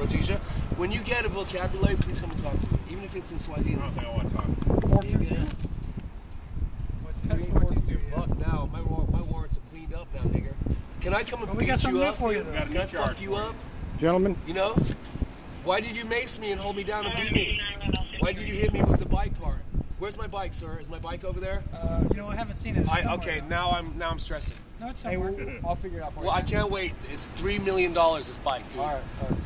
Rhodesia. When you get a vocabulary, please come and talk to me, even if it's in Swahili. I don't I want to talk. Four two two. What's You ain't 42. Fuck now. My, war- my warrants are cleaned up now, nigga. Can I come and Well, we beat got you up? for you, dude? though. Got a Can I fuck you up? Gentlemen, You know? Why did you mace me and hold me down and beat me? Why did you hit me with the bike part? Where's my bike, sir? Is my bike over there? Uh, you know, I haven't seen it. It's I okay. Now I'm now I'm stressing. No, it's hey, we'll, I'll figure it out for Well, I can't wait. It's three million dollars. This bike, dude. All right, all right.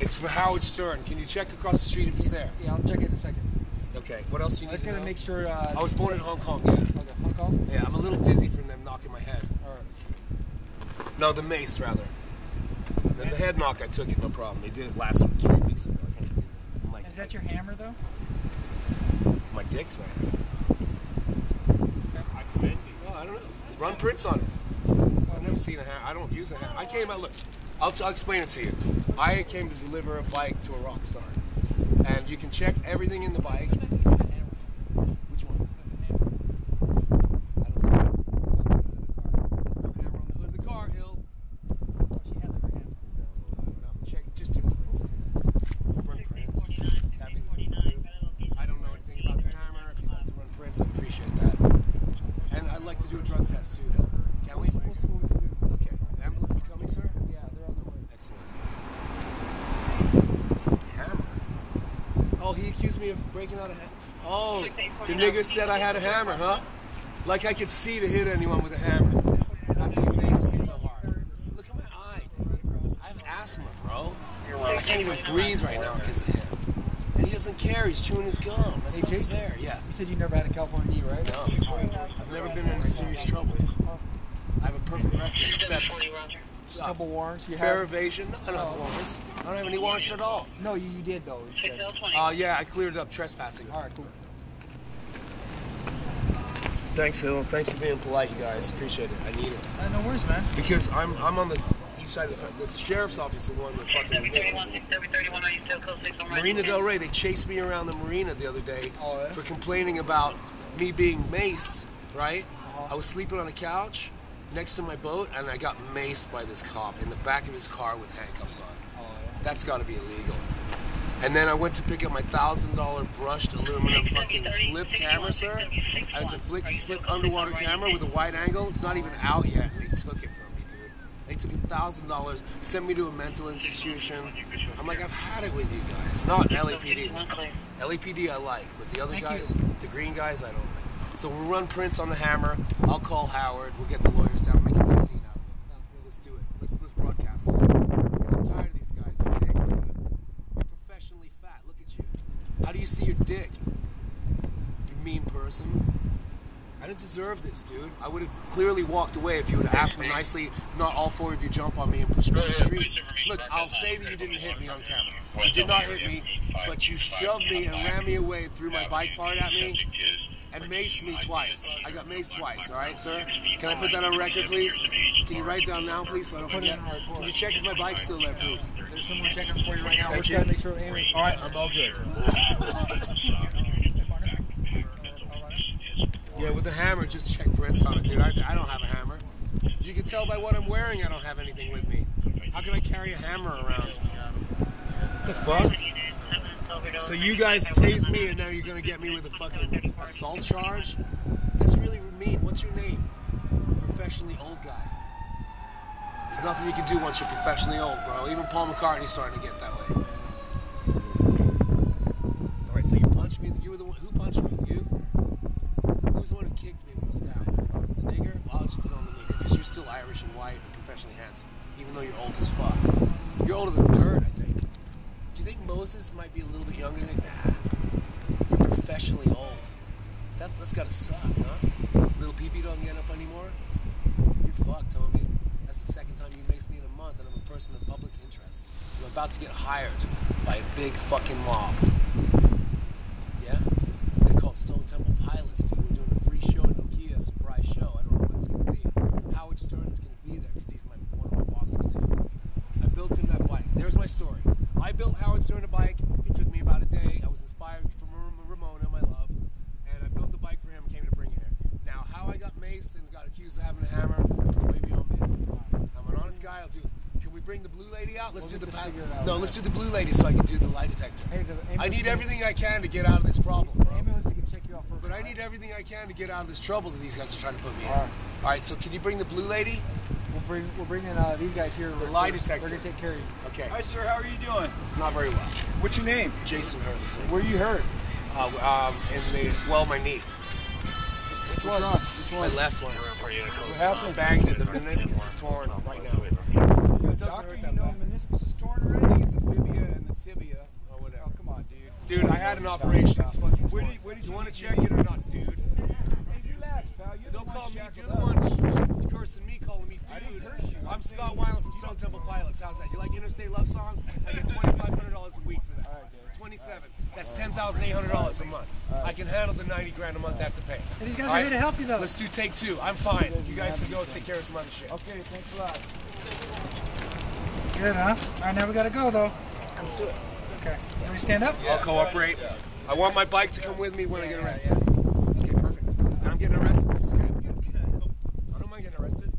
It's for Howard Stern. Can you check across the street if it's there? Yeah, I'll check it in a second. Okay. What else do you I need was gonna know? make sure. Uh, I was born in Hong Kong. Yeah. Okay, Hong Kong. Yeah. I'm a little dizzy from them knocking my head. All right. No, the mace rather. Then the head knock, I took it, no problem. They did it last three weeks ago. I can't I'm like, Is that your hammer, though? my dick's man. I commend you. Oh, I don't know. Run prints on it. I've never seen a hammer. I don't use a hammer. I came out. Look, I'll, I'll explain it to you. I came to deliver a bike to a rock star, and you can check everything in the bike. Which one? I don't see it. There's no hammer on the hood of the car, Hill. No, check. Just do prints. Run prints. That'd be the thing to do. I don't know anything about the hammer. If you'd like to run prints, I'd appreciate that. And I'd like to do a drug test too, Hill. Can we? We'll see what we can do. Okay. The ambulance is coming, sir? Yeah, they're on their way. Excellent. Hammer? Oh, he accused me of breaking out a hammer. Oh, the nigger said I had a hammer, huh? Like I could see to hit anyone with a hammer after you maced me so hard. Look at my eye, dude. I have asthma, bro. I can't even breathe right now because of him. And he doesn't care. He's chewing his gum. That's Hey, not Jason. fair. Yeah. You said you never had a California knee, right? No. I've never been in any serious trouble. I have a perfect record except uh, Couple warrants. You fair have. evasion. I don't have warrants. I don't have any warrants at all. No, you, you did though. You said. Uh, yeah, I cleared it up trespassing. All right, cool. Thanks, Hill. Thanks for being polite, you guys. Appreciate it. I need it. Uh, no worries, man. Because I'm I'm on the east side of the, the sheriff's office, is the one that fucking with me. 731, are you still close six on right? Marina Del Rey. They chased me around the marina the other day Oh, yeah? for complaining about me being maced. Right? I was sleeping on a couch next to my boat, and I got maced by this cop in the back of his car with handcuffs on. Oh, That's got to be illegal. And then I went to pick up my thousand dollar brushed aluminum fucking flip camera, sir. And it's a flip, flip underwater camera with a wide angle. It's not even out yet. They took it from me, dude. They took a thousand dollars, sent me to a mental institution. I'm like, I've had it with you guys. Not LAPD. LAPD I like, but the other Thank guys, the green guys, I don't like. So we'll run prints on the hammer. I'll call Howard. We'll get the lawyers down, make a big scene out of it. It. Let's let's broadcast. Because I'm tired of these guys. They're dicks, dude. You're professionally fat. Look at you. How do you see your dick? You mean person. I didn't deserve this, dude. I would have clearly walked away if you would have asked me nicely. Not all four of you jump on me and push me in the street. Look, I'll say that you didn't hit me on camera. You did not hit me, but you shoved me and ran me away and threw my bike part at me and maced me twice. I got maced twice, all right, sir? Can I put that on record, please? Can you write down now, please, so I don't forget? Can you check if my bike's still there, please? There's someone checking for you right now. Thank we just you. gotta make sure Aaron's. All right, I'm all good. Yeah, with the hammer, just check prints on it, dude. I, I don't have a hammer. You can tell by what I'm wearing, I don't have anything with me. How can I carry a hammer around? What the fuck? So you guys tased me, and now you're gonna get me with a fucking assault charge? That's really mean. What's your name? Professionally old guy. There's nothing you can do once you're professionally old, bro. Even Paul McCartney's starting to get that way. All right, so you punched me. You were the one who punched me. You. Who was the one who kicked me when I was down? The nigger. Well, I'll just put on the nigger because you're still Irish and white and professionally handsome, even though you're old as fuck. You're older than dirt, I think. Moses might be a little bit younger than? that. You're professionally old. That that's gotta suck, huh? Little peepee don't get up anymore. You're fucked, homie. That's the second time you makes me in a month, and I'm a person of public interest. I'm about to get hired by a big fucking mob. Yeah? They're called Stone Temple Pilots, dude. We're doing a free show at Nokia, a surprise show. I don't know when it's gonna be. Howard Stern's gonna be there because he's my one of my bosses too. I built him that bike. There's my story. I built Howard Stern a bike. It took me about a day. I was inspired from Ram- Ramona, my love, and I built the bike for him. Came to bring it here. Now, how I got maced and got accused of having a hammer is way beyond me. I'm an honest guy. I'll do. Can can we bring the blue lady out? Let's We'll do the pa- out. no. Let's do the blue lady so I can do the lie detector. Hey, the I need can- everything I can to get out of this problem, bro. ambulance can check you out first. But I need everything I can to get out of this trouble that these guys are trying to put me in. All right. All right. So can you bring the blue lady? We'll bring we'll bring in uh, these guys here. The first. lie detector. We're gonna take care of you. Okay. Hi, sir. How are you doing? Not very well. What's your name? Jason Hurley. sir. Where you hurt? Uh, um, in the well, my knee. Which one? Which My left one. What happened? Banged it. The meniscus is torn right now. Doesn't Doctor, hurt you know bad. meniscus is torn I already? think it's the fibia and the tibia or whatever. Oh, come on, dude. Dude, I had an operation. It's fucking Where did- where did Do you you want to check it or not, dude? Hey, relax, pal. You're Don't the call me. You're the one cursing me, calling me dude. I'm Scott Weiland from Stone Temple Pilots. How's that? You like Interstate Love Song? I get twenty-five hundred dollars a week for that. All right, Dave. Twenty-seven. That's ten thousand eight hundred dollars a month. I can handle the ninety grand a month I have to pay. Hey, these guys All are here to help you, though. Let's do take two. I'm fine. You guys can go take care of some other shit. Okay, thanks a lot. Good, huh? All right, now we gotta go, though. Let's do it. Okay. Can we stand up? I'll cooperate. I want my bike to come with me when I get arrested. Okay, perfect. And I'm getting arrested. This is good. I don't mind getting arrested.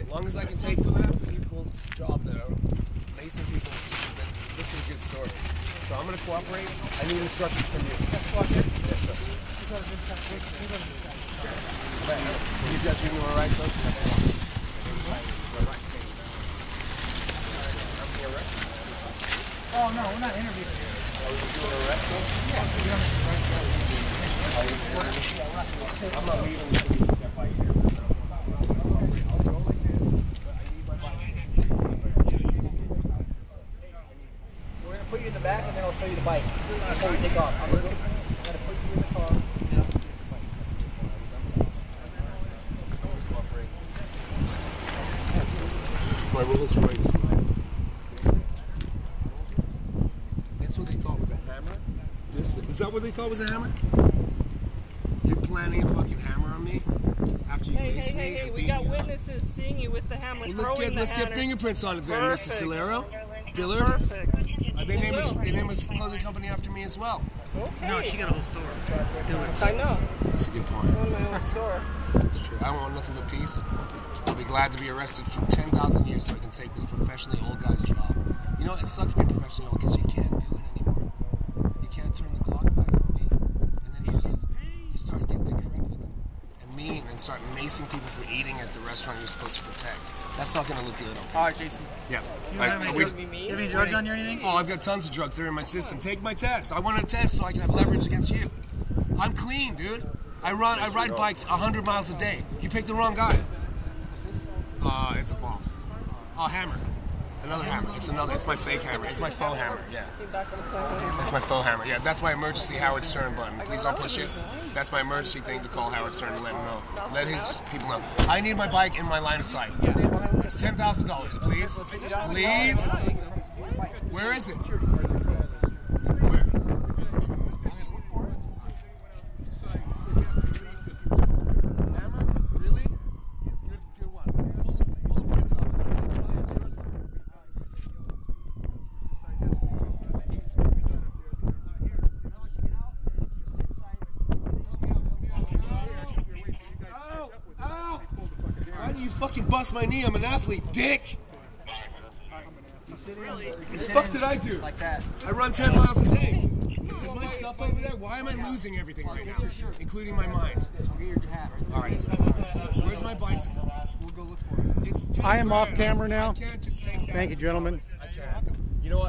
As long as I can take people's job there, macing people, this is a good story. So I'm going to cooperate. I need instructions from you. Yes, sir. You guys doing all right, sir? I'm being arrested. Oh, no, we're not interviewing. Are we doing an arrest, sir? I'm not leaving until we get that here. Put you in the back, and then I'll show you the bike before we take off. I'm gonna put you in the car. And then I'll put you in the bike. My Rolls Royce. That's what they thought was a hammer? This is that what they thought was a hammer? You're planning a fucking hammer on me after you Hey, maced hey, me hey, hey, and we beat got me up? witnesses seeing you with the hammer Well, let's get the let's get fingerprints on it then, Mrs. Perfect. Solero. Dillard. Perfect. Uh, they name a, they name a clothing company after me as well. Okay. No, she got a whole store. Dillard's. I know. That's a good point. I own my own store. It's true. I want nothing but peace. I'll be glad to be arrested for 10,000 years so I can take this professionally old guy's job. You know, it sucks being professionally old because you can't do it anymore. You can't turn the clock back on me. And then you just, you start to get decrepit and mean and start macing people for eating at the restaurant you're supposed to protect. That's not going to look good, okay? All right, Jason. Yeah. You Right, don't have any, we- drug- you have any drugs on you or anything? Oh, I've got tons of drugs. They're in my system. Take my test. I want a test so I can have leverage against you. I'm clean, dude. I run. I ride bikes 100 miles a day. You picked the wrong guy. Uh, it's a bomb. Oh, hammer. Another hammer. It's another. It's my fake hammer. It's my faux hammer. Yeah. That's my faux hammer. Yeah, that's my emergency Howard Stern button. Please don't push it. That's my emergency thing to call Howard Stern to let him know. Let his people know. I need my bike in my line of sight. It's ten thousand dollars, please. Please. Where is it? Where? Hammer? Really? Good, good one. Pull the, pull the prints off. Oh, yes, yours. Ow! Ow! Why do you fucking bust my knee? I'm an athlete, dick! What the fuck did I do? Like that. I run 10 miles a day. Is my stuff over there? Why am I losing everything right now? Including my mind. I'll get your. All right, so where's my bicycle? We'll go look for it. It's 10 I am off camera now. I can't just take that Thank you, gentlemen. I can't. You know what?